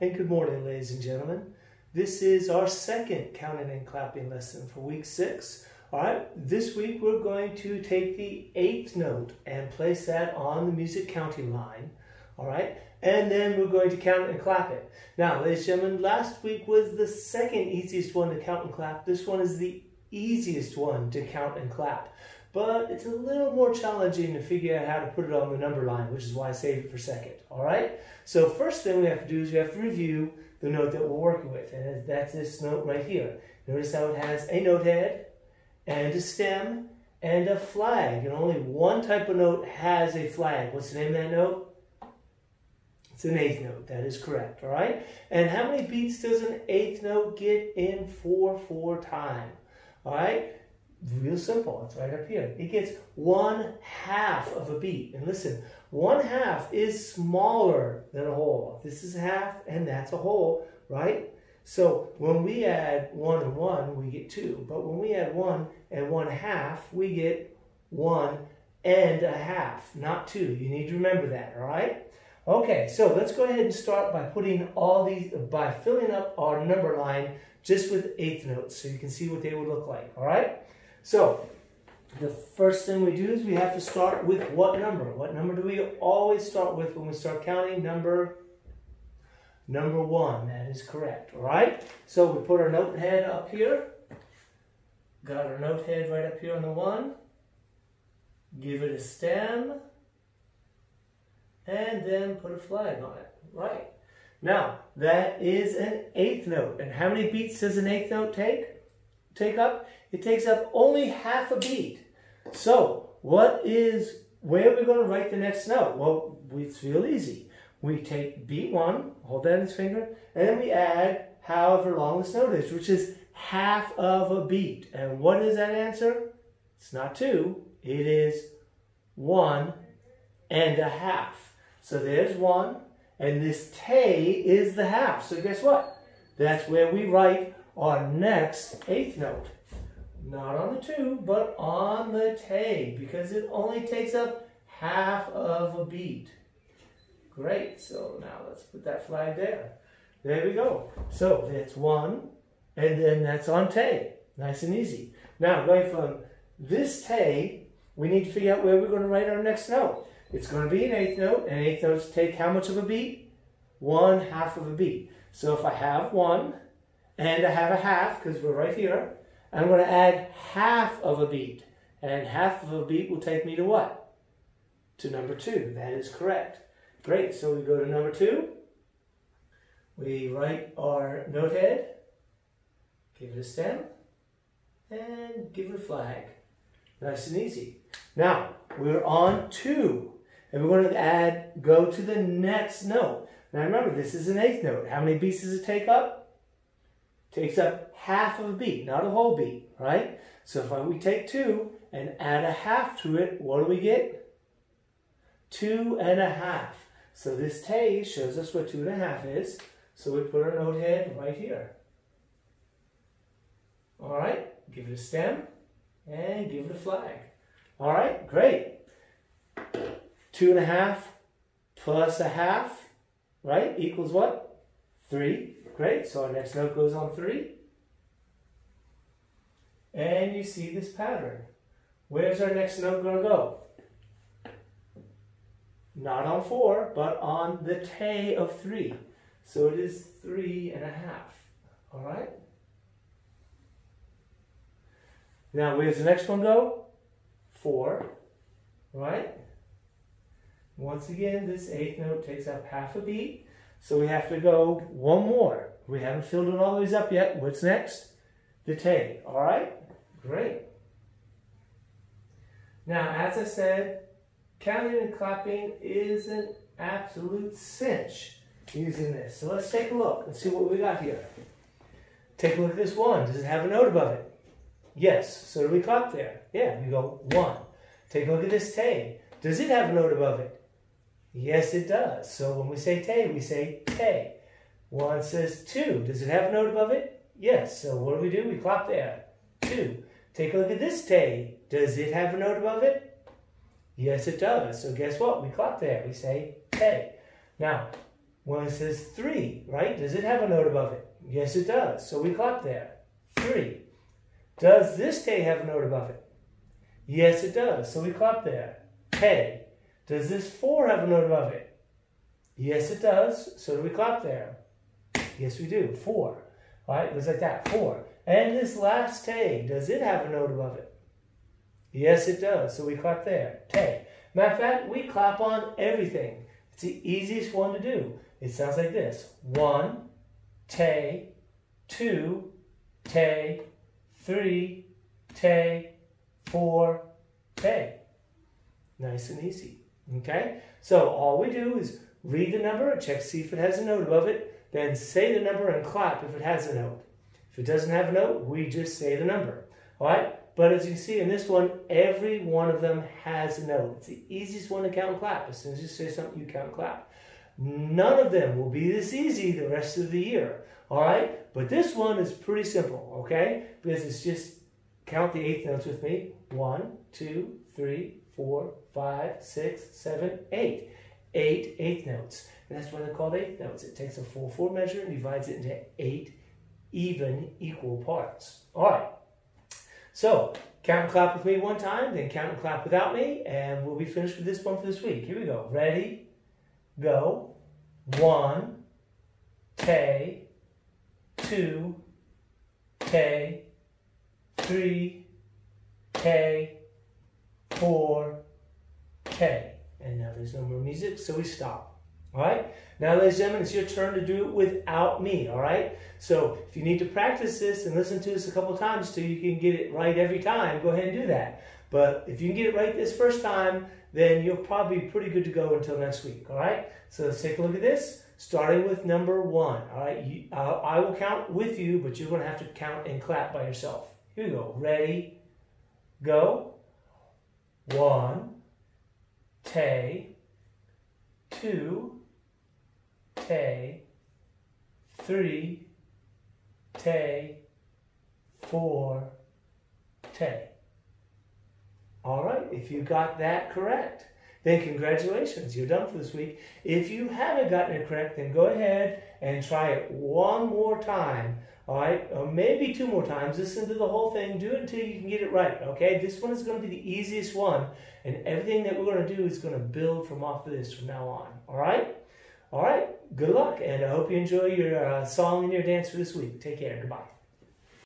And good morning, ladies and gentlemen. This is our second counting and clapping lesson for week six. All right, this week we're going to take the eighth note and place that on the music counting line. All right, and then we're going to count and clap it. Now, ladies and gentlemen, last week was the second easiest one to count and clap. This one is the easiest one to count and clap but it's a little more challenging to figure out how to put it on the number line, which is why I saved it for second, all right? So first thing we have to do is we have to review the note that we're working with, and that's this note right here. Notice how it has a note head, and a stem, and a flag, and only one type of note has a flag. What's the name of that note? It's an eighth note, that is correct, all right? And how many beats does an eighth note get in 4-4 time? All right, real simple. It's right up here. It gets one half of a beat. And listen, one half is smaller than a whole. This is half and that's a whole, right? So when we add one and one, we get two. But when we add one and one half, we get one and a half, not two. You need to remember that, all right? Okay, so let's go ahead and start by putting all these, by filling up our number line just with eighth notes so you can see what they would look like, all right? So the first thing we do is we have to start with what number? What number do we always start with when we start counting? Number number one. That is correct. All right. So we put our note head up here. Got our note head right up here on the one. Give it a stem. And then put a flag on it. Right. Now, that is an eighth note. And how many beats does an eighth note take? Take up? it takes up only half a beat. So what is, where are we going to write the next note? Well, it's real easy. We take beat one, hold that in his finger, and then we add however long this note is, which is half of a beat. And what is that answer? It's not two, it is one and a half. So there's one, and this te is the half. So guess what? That's where we write our next eighth note. Not on the two, but on the te, because it only takes up half of a beat. Great, so now let's put that flag there. There we go. So that's one, and then that's on te. Nice and easy. Now, going from this te, we need to figure out where we're going to write our next note. It's going to be an eighth note, and eighth notes take how much of a beat? One half of a beat. So if I have one, and I have a half, because we're right here, I'm going to add half of a beat. And half of a beat will take me to what? To number two. That is correct. Great. So we go to number two. We write our note head. Give it a stem. And give it a flag. Nice and easy. Now, we're on two. And we're going to add, go to the next note. Now remember, this is an eighth note. How many beats does it take up? Takes up half of a beat, not a whole beat, right? So if we take two and add a half to it, what do we get? Two and a half. So this te shows us what two and a half is. So we put our note head right here. All right, give it a stem and give it a flag. All right, great. Two and a half plus a half, right, equals what? Three. Great, so our next note goes on three. And you see this pattern. Where's our next note going to go? Not on four, but on the te of three. So it is three and a half. All right? Now, where's the next one go? Four, right? Once again, this eighth note takes up half a beat. So we have to go one more. We haven't filled it all these up yet. What's next? The te. All right? Great. Now, as I said, counting and clapping is an absolute cinch using this. So let's take a look and see what we got here. Take a look at this one. Does it have a note above it? Yes. So do we clap there? Yeah, we go one. Take a look at this te. Does it have a note above it? Yes, it does. So when we say te, we say te. One says two. Does it have a note above it? Yes. So what do we do? We clap there. Two. Take a look at this te. Does it have a note above it? Yes, it does. So guess what? We clap there. We say te. Now, When it says three, right? Does it have a note above it? Yes, it does. So we clap there. Three. Does this Tay have a note above it? Yes, it does. So we clap there. Tay. Does this four have a note above it? Yes, it does. So do we clap there? Yes, we do. Four. All right, it goes like that. Four. And this last Tay, does it have a note above it? Yes, it does. So we clap there. Tay. Matter of fact, we clap on everything. It's the easiest one to do. It sounds like this. One, tay, two, tay, three, tay, four, tay. Nice and easy. Okay? So all we do is read the number, check see if it has a note above it, then say the number and clap if it has a note. If it doesn't have a note, we just say the number. All right? But as you can see in this one, every one of them has a note. It's the easiest one to count and clap. As soon as you say something, you count and clap. None of them will be this easy the rest of the year. All right? But this one is pretty simple, okay? Because it's just count the eighth notes with me. One, two, three, four, five, six, seven, eight. Eight eighth notes. And that's why they're called eighth notes. It takes a full four measure and divides it into eight even equal parts. All right. So count and clap with me one time, then count and clap without me, and we'll be finished with this one for this week. Here we go. Ready, go. One, K, two, K, three, K, 4, K. And now there's no more music, so we stop. All right? Now, ladies and gentlemen, it's your turn to do it without me, all right? So if you need to practice this and listen to this a couple times so you can get it right every time, go ahead and do that. But if you can get it right this first time, then you'll probably be pretty good to go until next week, all right? So let's take a look at this, starting with number one, all right? You, uh, I will count with you, but you're going to have to count and clap by yourself. Here we go. Ready, go. One, tay, two, tay, three, tay, four, tay. All right, if you got that correct, then congratulations, you're done for this week. If you haven't gotten it correct, then go ahead and try it one more time. All right, or maybe two more times. Listen to the whole thing. Do it until you can get it right. Okay, this one is going to be the easiest one, and everything that we're going to do is going to build from off of this from now on. All right. All right, good luck, and I hope you enjoy your uh, song and your dance for this week. Take care. Goodbye.